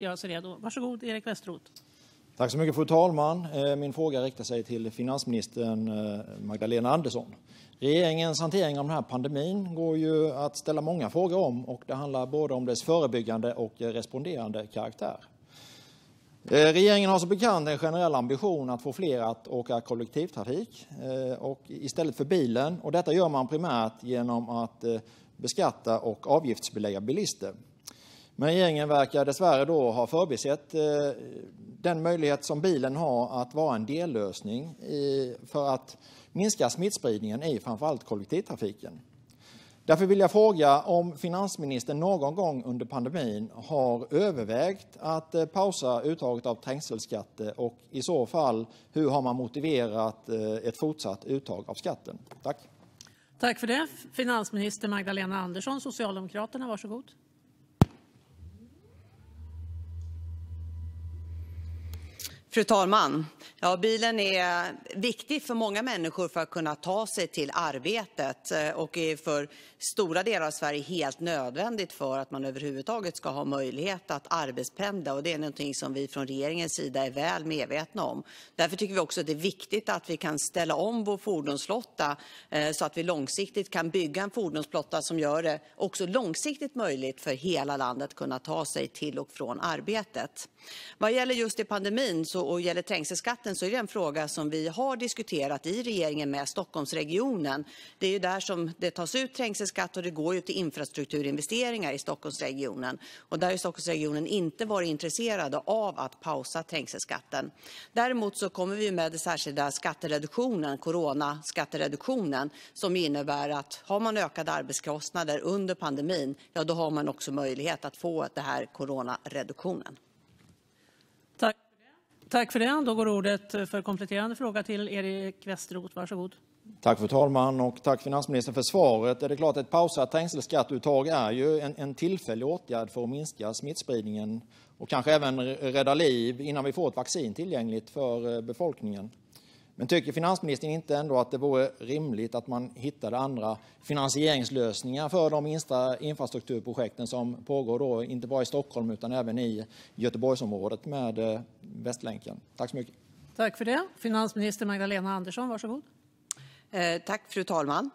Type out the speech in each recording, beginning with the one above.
göra sig redo. Varsågod, Erik Westroth. Tack så mycket, fru talman. Eh, min fråga riktar sig till finansministern eh, Magdalena Andersson. Regeringens hantering av den här pandemin går ju att ställa många frågor om och det handlar både om dess förebyggande och responderande karaktär. Eh, regeringen har som bekant en generell ambition att få fler att åka kollektivtrafik och istället för bilen. Och detta gör man primärt genom att beskatta och avgiftsbelägga bilister. Men regeringen verkar dessvärre då ha förbisett eh, den möjlighet som bilen har att vara en dellösning för att minska smittspridningen i framförallt kollektivtrafiken. Därför vill jag fråga om finansministern någon gång under pandemin har övervägt att eh, pausa uttaget av trängselskatter och i så fall hur har man motiverat eh, ett fortsatt uttag av skatten? Tack. Tack för det. Finansminister Magdalena Andersson, Socialdemokraterna, varsågod. Fru talman! Ja, bilen är viktig för många människor för att kunna ta sig till arbetet eh, och är för stora delar av Sverige helt nödvändigt för att man överhuvudtaget ska ha möjlighet att arbetspendla. Och det är någonting som vi från regeringens sida är väl medvetna om. Därför tycker vi också att det är viktigt att vi kan ställa om vår fordonsflotta eh, så att vi långsiktigt kan bygga en fordonsflotta som gör det också långsiktigt möjligt för hela landet att kunna ta sig till och från arbetet. Vad gäller just i pandemin så, och gäller trängselskatten så är det en fråga som vi har diskuterat i regeringen med Stockholmsregionen. Det är ju där som det tas ut trängselskatt och det går ju till infrastrukturinvesteringar i Stockholmsregionen. Och där har Stockholmsregionen inte varit intresserade av att pausa trängselskatten. Däremot så kommer vi med den särskilda skattereduktionen, coronaskattereduktionen, som innebär att har man ökade arbetskostnader under pandemin, ja då har man också möjlighet att få det här coronareduktionen. Tack. För det. Då går ordet för kompletterande fråga till Erik Westroth. Varsågod. Tack fru talman och tack finansministern för svaret. Det är klart ett pausat trängselskatteuttag är ju en, en tillfällig åtgärd för att minska smittspridningen och kanske även rädda liv innan vi får ett vaccin tillgängligt för eh, befolkningen. Men tycker finansministern inte ändå att det vore rimligt att man hittade andra finansieringslösningar för de infrastrukturprojekten som pågår då, inte bara i Stockholm utan även i Göteborgsområdet med eh, Västlänken? Tack så mycket. Tack för det. Finansminister Magdalena Andersson, varsågod. Eh, tack, fru talman.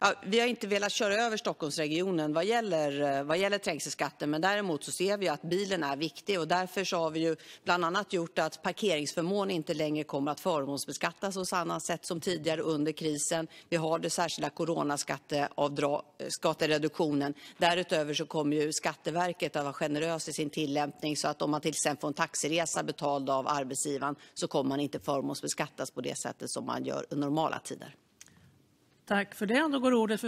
Ja, vi har inte velat köra över Stockholmsregionen vad gäller, eh, vad gäller trängselskatten, men däremot så ser vi att bilen är viktig och därför har vi ju bland annat gjort att parkeringsförmån inte längre kommer att förmånsbeskattas på samma sätt som tidigare under krisen. Vi har det särskilda coronaskattereduktionen. Därutöver så kommer ju Skatteverket att vara generös i sin tillämpning så att om man till exempel får en taxiresa betald av arbetsgivaren så kommer man inte förmånsbeskattas på det sättet som man gör under normala tider. Tack för det. Då går ordet för